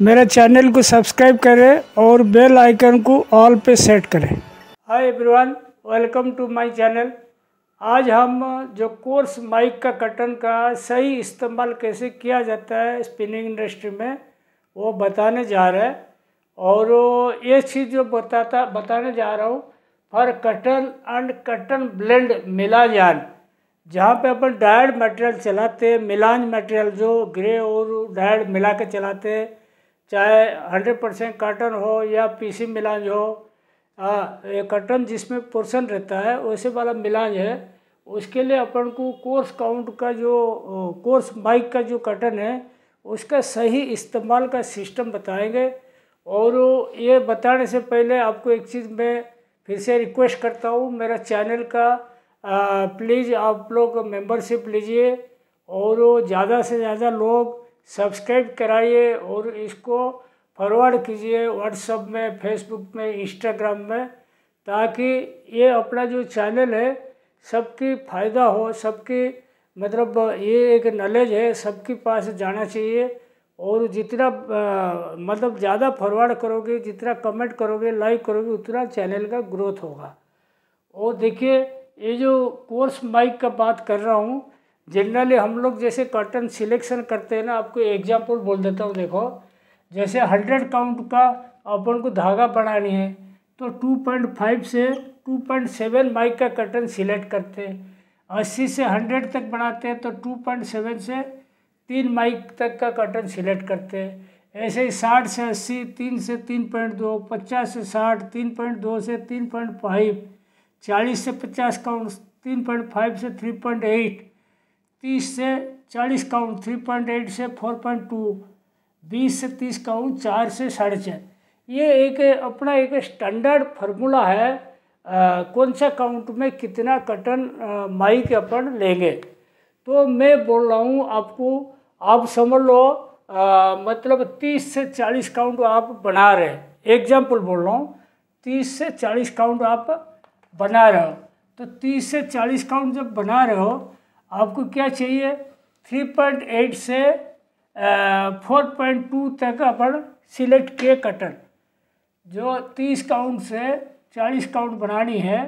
मेरे चैनल को सब्सक्राइब करें और बेल आइकन को ऑल पे सेट करें। Hi everyone welcome to my channel आज हम जो कोर्स माइक का कटन का सही इस्तेमाल कैसे किया जाता है स्पिनिंग इंडस्ट्री में, वो बताने जा रहे हैं। और ये चीज़ जो बताता, बताने जा रहा हूँ for cotton and cotton blend melange जहाँ पे अपन डायड मटेरियल चलाते हैं मिलान मटेरियल जो ग्रे और डायड मिला के चलाते हैं चाहे हंड्रेड परसेंट काटन हो या पीसी मिलान हो ये कटन जिसमें पोर्सन रहता है, वैसे वाला मिलान है। उसके लिए अपन को कोर्स काउंट का जो कोर्स माइक का जो कटन है, उसका सही इस्तेमाल का सिस्टम बताएँगे। और ये बताने से पहले आपको एक चीज़ मैं फिर से रिक्वेस्ट करता हूँ, मेरा चैनल का प्लीज़ आप लोग मेंबरशिप लीजिए। और ज़्यादा से ज़्यादा लोग सब्सक्राइब कराइए और इसको फॉरवर्ड कीजिए व्हाट्सअप में, फेसबुक में, इंस्टाग्राम में, ताकि ये अपना जो चैनल है, सबकी फ़ायदा हो, सबकी मतलब ये एक नॉलेज है, सबके पास जाना चाहिए। और जितना मतलब ज़्यादा फॉरवर्ड करोगे, जितना कमेंट करोगे लाइक करोगे, उतना चैनल का ग्रोथ होगा। और देखिए, ये जो कोर्स माइक का बात कर रहा हूँ जनरली हम लोग जैसे कर्टन सिलेक्शन करते हैं ना, आपको एग्ज़ाम्पल बोल देता हूँ, देखो। जैसे हंड्रेड काउंट का अपन को धागा बनानी है तो टू पॉइंट फाइव से टू पॉइंट सेवन माइक का कर्टन सिलेक्ट करते हैं। अस्सी से हंड्रेड तक बनाते हैं तो टू पॉइंट सेवन से तीन माइक तक का कर्टन सिलेक्ट करते हैं। ऐसे ही साठ से अस्सी, तीन से तीन पॉइंट दो, पचास से साठ, तीन पॉइंट दो से तीन पॉइंट फाइव चालीस से पचास काउंट तीन पॉइंट फाइव से थ्री पॉइंट एट तीस से चालीस काउंट थ्री पॉइंट एट से फोर पॉइंट टू बीस से तीस काउंट चार से साढ़े चार। ये एक अपना एक स्टैंडर्ड फार्मूला है आ, कौन सा काउंट में कितना कटन माइक अपन लेंगे। तो मैं बोल रहा हूँ आपको आप समझ लो आ, मतलब तीस से चालीस काउंट आप बना रहे हैं। एग्ज़ाम्पल बोल रहा हूँ तीस से चालीस काउंट आप बना रहे हो। तो तीस से चालीस काउंट जब बना रहे हो आपको क्या चाहिए? थ्री पॉइंट एट से फोर पॉइंट टू तक अपन सिलेक्ट किए कटर जो तीस काउंट से चालीस काउंट बनानी है,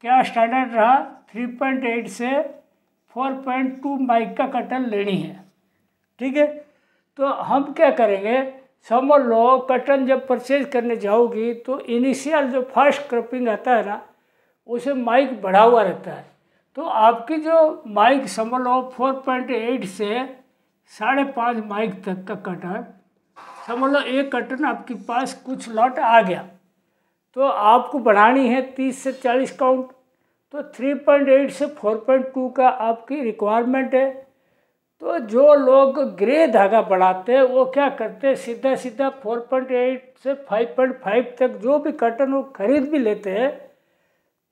क्या स्टैंडर्ड रहा? थ्री पॉइंट एट से फोर पॉइंट टू माइक का कटर लेनी है। ठीक है? तो हम क्या करेंगे? समझ लो कटन जब परचेज करने जाओगी तो इनिशियल जो फ़र्स्ट क्रपिंग आता है ना, उसे माइक बढ़ा हुआ रहता है। तो आपकी जो माइक समझ लो फोर पॉइंट एट से साढ़े पाँच माइक तक का कटर समझ लो एक कटन आपके पास कुछ लॉट आ गया। तो आपको बढ़ानी है तीस से चालीस काउंट। तो थ्री पॉइंट एट से फोर पॉइंट टू का आपकी रिक्वायरमेंट है। तो जो लोग ग्रे धागा बढ़ाते हैं, वो क्या करते हैं? सीधा सीधा फोर पॉइंट एट से फाइव पॉइंट फाइव तक जो भी कटन वो खरीद भी लेते हैं।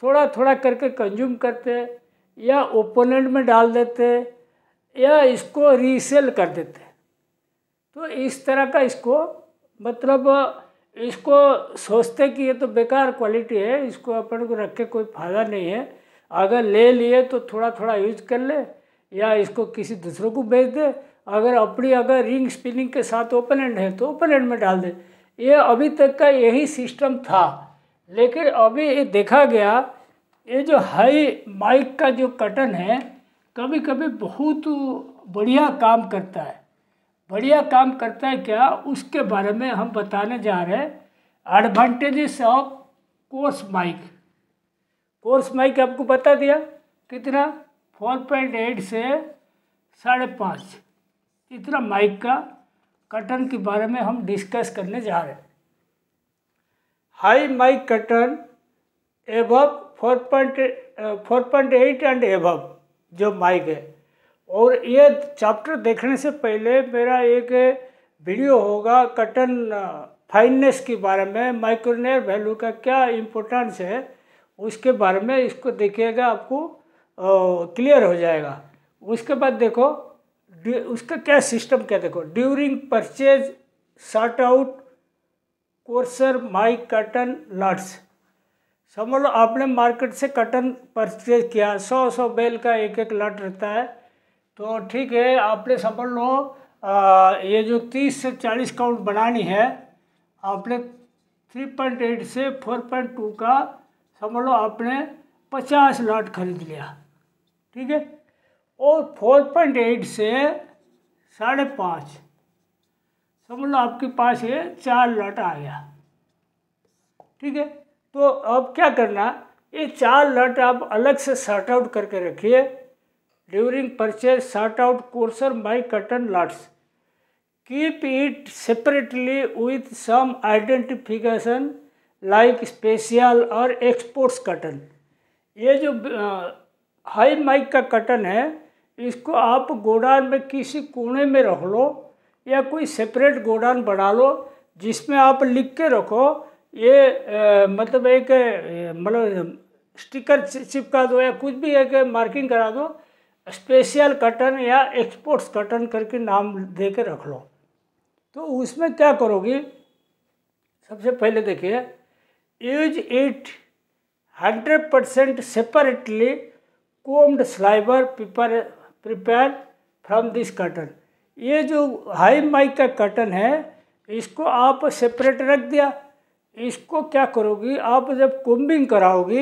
थोड़ा थोड़ा करके कंज्यूम करते हैं। या ओपोनेंट में डाल देते या इसको रीसेल कर देते। तो इस तरह का इसको मतलब इसको सोचते कि ये तो बेकार क्वालिटी है, इसको अपन को रख के कोई फ़ायदा नहीं है। अगर ले लिए तो थोड़ा थोड़ा यूज़ कर ले, या इसको किसी दूसरों को बेच दे। अगर अपनी अगर रिंग स्पिनिंग के साथ ओपन एंड है तो ओपन एंड में डाल दे। ये अभी तक का यही सिस्टम था। लेकिन अभी ये देखा गया ये जो हाई माइक का जो कटन है कभी कभी बहुत बढ़िया काम करता है। बढ़िया काम करता है क्या? उसके बारे में हम बताने जा रहे हैं। Advantages of coarse mic coarse mic आपको बता दिया? कितना? फोर पॉइंट एट से साढ़े पाँच। इतना माइक का कटन के बारे में हम डिस्कस करने जा रहे हैं। High mic cotton above four point four point eight and above जो माइक है। और ये चैप्टर देखने से पहले मेरा एक वीडियो होगा कटन फाइननेस के बारे में। माइक्रोनेर वैल्यू का क्या इम्पोर्टेंस है, उसके बारे में इसको देखिएगा, आपको क्लियर हो जाएगा। उसके बाद देखो उसका क्या सिस्टम क्या देखो। During purchase sort out coarser mic cotton lots समझ लो आपने मार्केट से कटन परचेज किया सौ सौ बेल का एक एक लट रहता है। तो ठीक है आपने समझ लो आ, ये जो तीस से चालीस काउंट बनानी है आपने थ्री पॉइंट एट से फोर पॉइंट टू का समझ लो आपने पचास लॉट खरीद लिया। ठीक है? और फोर पॉइंट एट से साढ़े पाँच समझ लो आपके पास ये चार लॉट आ गया। ठीक है? तो अब क्या करना, ये चार लट आप अलग से शॉर्ट आउट करके रखिए। During purchase sort out coarser mic cotton lots keep it separately with some identification like special और एक्सपोर्ट्स cotton ये जो हाई माइक का कटन है, इसको आप गोडान में किसी कोने में रख लो या कोई सेपरेट गोडान बना लो, जिसमें आप लिख के रखो ये आ, मतलब एक मतलब स्टिकर चिपका दो या कुछ भी एक मार्किंग करा दो स्पेशल कटन या एक्सपोर्ट्स कटन करके नाम दे के रख लो। तो उसमें क्या करोगी? सबसे पहले देखिए use it hundred percent separately combed sliver paper prepare from this cotton ये जो हाई माइक का कटन है इसको आप सेपरेट रख दिया। इसको क्या करोगी? आप जब कोम्बिंग कराओगी,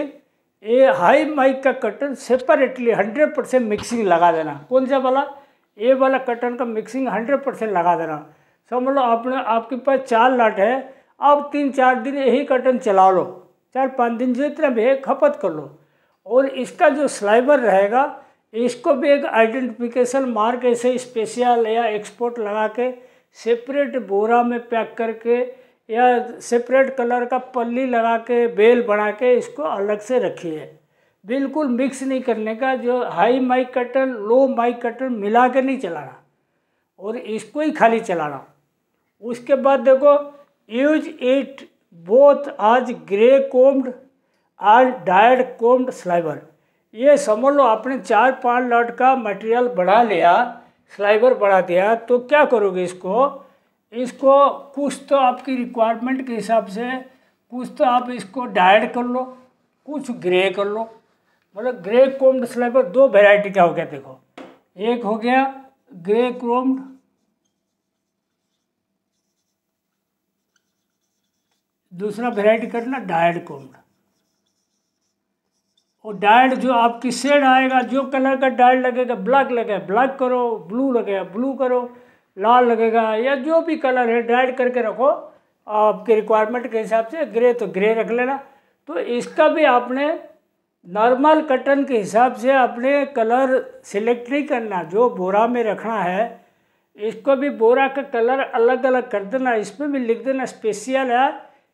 ये हाई माइक का cotton separately hundred percent mixing लगा देना। कौन सा वाला? ये वाला कटन का मिक्सिंग हंड्रेड परसेंट लगा देना। समझ लो आपने, आपके पास चार लाट है, आप तीन चार दिन यही कटन चला लो। चार पाँच दिन जितना भी है, खपत कर लो। और इसका जो स्लाइबर रहेगा, इसको भी एक आइडेंटिफिकेशन मार्क ऐसे स्पेशल या एक्सपोर्ट लगा के सेपरेट बोरा में पैक करके या सेपरेट कलर का पल्ली लगा के, बेल बना के इसको अलग से रखिए। बिल्कुल मिक्स नहीं करने का, जो high mic cotton low mic cotton मिला के नहीं चलाना। और इसको ही खाली चलाना। उसके बाद देखो यूज़ इट बोथ आज ग्रे कोम्ड आज डायड कोम्ड स्लाइबर ये समझ लो, आपने चार पाँच लॉट का मटेरियल बढ़ा लिया स्लाइबर बढ़ा दिया तो क्या करोगे इसको? इसको कुछ तो आपकी रिक्वायरमेंट के हिसाब से, कुछ तो आप इसको डायड कर लो, कुछ ग्रे कर लो। मतलब ग्रे क्रोम्ड स्लाइबर दो वेराइटी का हो गया देखो। एक हो गया ग्रे क्रोम्ड दूसरा वेराइटी करना डायड कोम्ड और डायड जो आपकी शेड आएगा, जो कलर का डायड लगेगा ब्लैक लगेगा ब्लैक करो ब्लू लगेगा ब्लू करो। लाल लगेगा या जो भी कलर है डायड करके रखो। आपके रिक्वायरमेंट के हिसाब से ग्रे तो ग्रे रख लेना। तो इसका भी आपने नॉर्मल कटन के हिसाब से अपने कलर सिलेक्ट नहीं करना। जो बोरा में रखना है, इसको भी बोरा का कलर अलग अलग कर देना। इसमें भी लिख देना स्पेशल है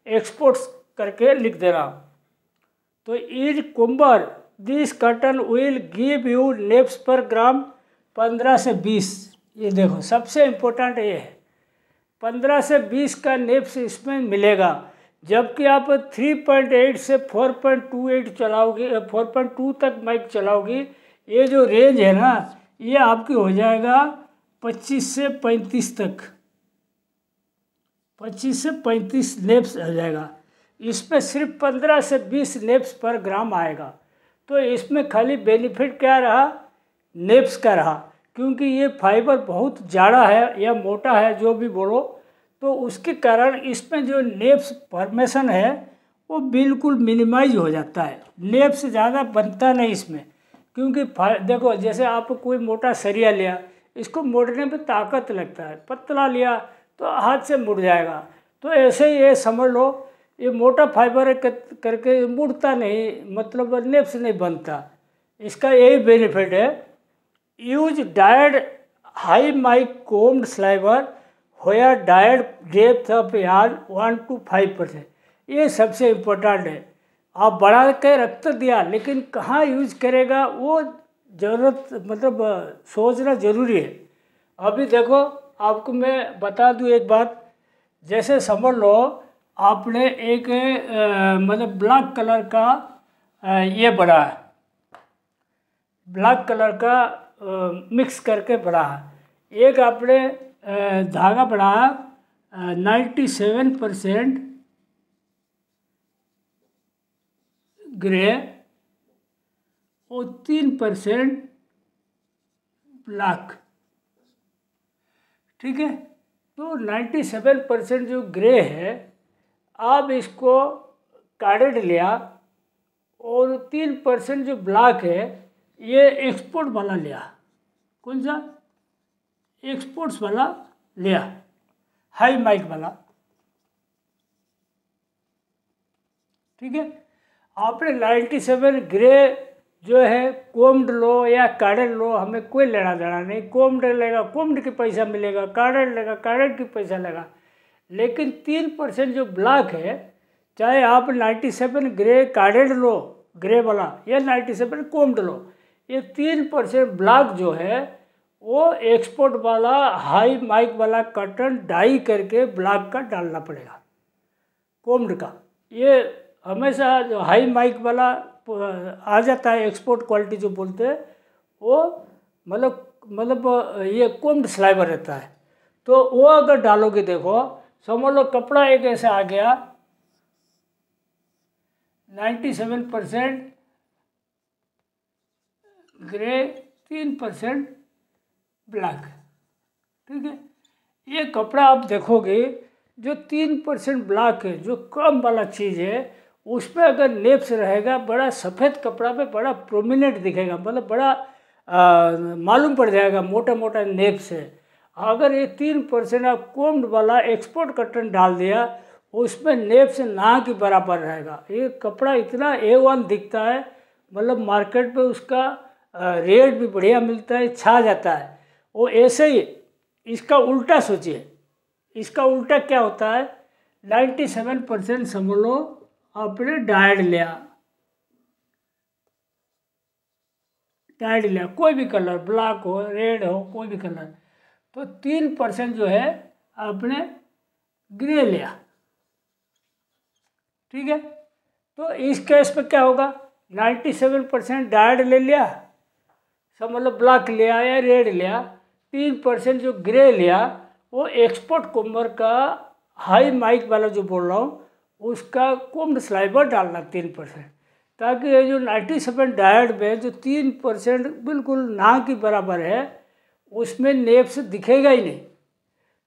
एक्सपोर्ट्स करके लिख देना। तो is comber this cotton will give you neps per gram पंद्रह से बीस। ये देखो, सबसे इम्पोर्टेंट ये है। पंद्रह से बीस का नेप्स इसमें मिलेगा, जबकि आप 3.8 से 4.28 चलाओगे 4.2 तक माइक चलाओगी, ये जो रेंज है ना, ये आपकी हो जाएगा 25 से 35 तक। पच्चीस से पैंतीस नेप्स आ जाएगा। इसमें सिर्फ़ पंद्रह से बीस नेप्स पर ग्राम आएगा। तो इसमें खाली बेनिफिट क्या रहा? नेप्स का रहा। क्योंकि ये फाइबर बहुत जाड़ा है या मोटा है, जो भी बोलो तो उसके कारण इसमें जो नेप्स फॉर्मेशन है, वो बिल्कुल मिनिमाइज हो जाता है। नेप्स ज़्यादा बनता नहीं इसमें, क्योंकि देखो, जैसे आप कोई मोटा सरिया लिया, इसको मोड़ने में ताकत लगता है। पतला लिया तो हाथ से मुड़ जाएगा। तो ऐसे ही ये समझ लो, ये मोटा फाइबर करके मुड़ता नहीं मतलब नेप्स नहीं बनता। इसका यही बेनिफिट है। Use dyed high mic combed sliver होया dyed depth of yarn one two five percent ये सबसे इम्पोर्टेंट है। आप बढ़ा के रख तो दिया लेकिन कहाँ यूज़ करेगा वो ज़रूरत मतलब सोचना ज़रूरी है। अभी देखो आपको मैं बता दूँ एक बात। जैसे समझ लो आपने एक मतलब ब्लैक कलर का आ, ये बना है। ब्लैक कलर का मिक्स करके है एक आपने धागा बढ़ाया नाइन्टी सेवन परसेंट ग्रे और तीन परसेंट ब्लैक ठीक है? तो 97 परसेंट जो ग्रे है, आप इसको कार्डेड लिया और तीन परसेंट जो ब्लैक है ये एक्सपोर्ट वाला लिया। कौन सा? एक्सपोर्ट्स वाला लिया। हाई माइक वाला। ठीक है? आपने नाइन्टी सेवन ग्रे जो है कोम्ड लो या कार्डेड लो, हमें कोई लेना देना नहीं। कोम्ड लेगा कोम्ड के पैसा मिलेगा कार्डेड लेगा कार्डेड की पैसा लेगा। लेकिन तीन परसेंट जो ब्लैक है, चाहे आप ninety seven grey carded low grey वाला, या नाइन्टी सेवन कोम्ड लो ये तीन परसेंट ब्लैक जो है, वो एक्सपोर्ट वाला हाई माइक वाला कटन डाई करके ब्लॉक का डालना पड़ेगा, कोम्ड का। ये हमेशा जो हाई माइक वाला, आ जाता है एक्सपोर्ट क्वालिटी जो बोलते हैं, वो मतलब मतलब ये कोम्ड स्लाइवर रहता है। तो वो अगर डालोगे देखो, समझ लो कपड़ा एक ऐसा आ गया नाइन्टी सेवन परसेंट ग्रे तीन परसेंट ब्लैक। ठीक है? ये कपड़ा आप देखोगे, जो तीन परसेंट ब्लैक है, जो कम वाला चीज़ है उस पर अगर नेप्स रहेगा, बड़ा सफ़ेद कपड़ा पे बड़ा प्रोमिनेंट दिखेगा मतलब बड़ा मालूम पड़ जाएगा मोटा मोटा नेप्स है। अगर ये तीन परसेंट आप कोम्ड वाला एक्सपोर्ट कटन डाल दिया, उसमें नेप्स ना के बराबर रहेगा। ये कपड़ा इतना ए वन दिखता है मतलब मार्केट पे उसका रेट भी बढ़िया मिलता है, छा जाता है। वो ऐसे ही इसका उल्टा सोचिए। इसका उल्टा क्या होता है? नाइन्टी सेवन परसेंट समझ लो आपने डायड लिया। डायड लिया। कोई भी कलर ब्लैक हो रेड हो, कोई भी कलर तो तीन परसेंट जो है आपने ग्रे लिया। ठीक है? तो इस केस में क्या होगा? नाइन्टी सेवन परसेंट डायड ले लिया। सब मतलब ब्लैक लिया या रेड लिया तीन परसेंट जो ग्रे लिया वो एक्सपोर्ट कुम्बर का हाई माइक वाला जो बोल रहा हूँ, उसका कुम्ड स्लाइबर डालना तीन परसेंट ताकि ये जो नाइन्टी सेवन डायड में जो तीन परसेंट बिल्कुल ना की बराबर है, उसमें नेप्स दिखेगा ही नहीं।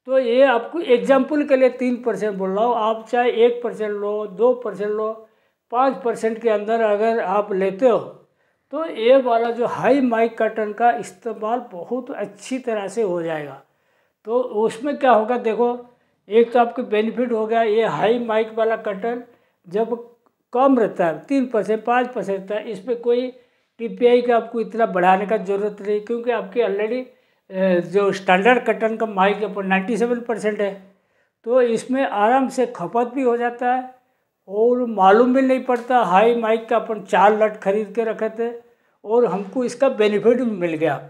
तो ये आपको एग्ज़ाम्पल के लिए तीन परसेंट बोल रहा हूँ। आप चाहे एक परसेंट लो, दो परसेंट लो, पाँच परसेंट के अंदर अगर आप लेते हो तो ये वाला जो हाई माइक कटन का इस्तेमाल बहुत अच्छी तरह से हो जाएगा। तो उसमें क्या होगा देखो, एक तो आपको बेनिफिट हो गया ये हाई माइक वाला कटर जब कम रहता है, तीन परसेंट पाँच परसेंट रहता है, इसमें कोई टीपीआई का आपको इतना बढ़ाने का ज़रूरत नहीं, क्योंकि आपकी ऑलरेडी जो स्टैंडर्ड कटन का माइक अपन नाइन्टी सेवन परसेंट है। तो इसमें आराम से खपत भी हो जाता है और मालूम भी नहीं पड़ता, हाई माइक का अपन चार लट खरीद के रखे थे और हमको इसका बेनिफिट भी मिल गया।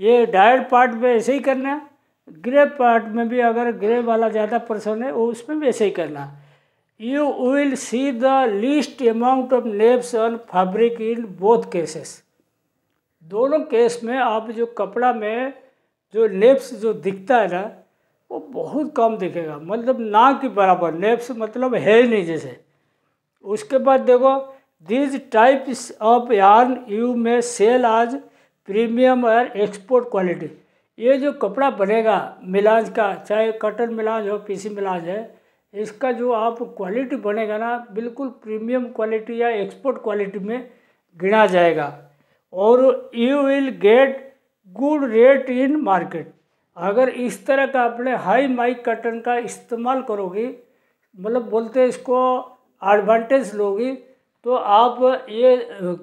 ये डायट पार्ट में ऐसे ही करना, ग्रे पार्ट में भी अगर ग्रे वाला ज़्यादा पर्सन है वो उसमें भी ऐसे ही करना। You will see the least amount of neps on fabric in both cases दोनों केस में आप जो कपड़ा में जो नेप्स जो दिखता है ना वो बहुत कम दिखेगा मतलब ना के बराबर, नेप्स मतलब है नहीं जैसे। उसके बाद देखो these types of yarn you में सेल आज प्रीमियम और एक्सपोर्ट क्वालिटी ये जो कपड़ा बनेगा, मिलाज का, चाहे कटन मिलाज हो पीसी मिलाज है, इसका जो आप क्वालिटी बनेगा ना, बिल्कुल प्रीमियम क्वालिटी या एक्सपोर्ट क्वालिटी में गिना जाएगा। और you will get good rate in market अगर इस तरह का अपने हाई माइक कटन का इस्तेमाल करोगी मतलब बोलते इसको एडवांटेज लोगी तो आप ये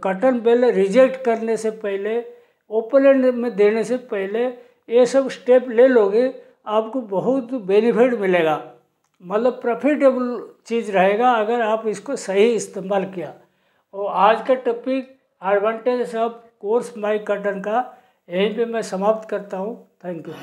कटन बेल रिजेक्ट करने से पहले ओपन एंड में देने से पहले, ये सब स्टेप ले लोगे, आपको बहुत बेनिफिट मिलेगा। मतलब प्रॉफिटेबल चीज़ रहेगा अगर आप इसको सही इस्तेमाल किया। और आज का topic advantage of course mic cotton का, यहीं पे मैं समाप्त करता हूँ। Thank you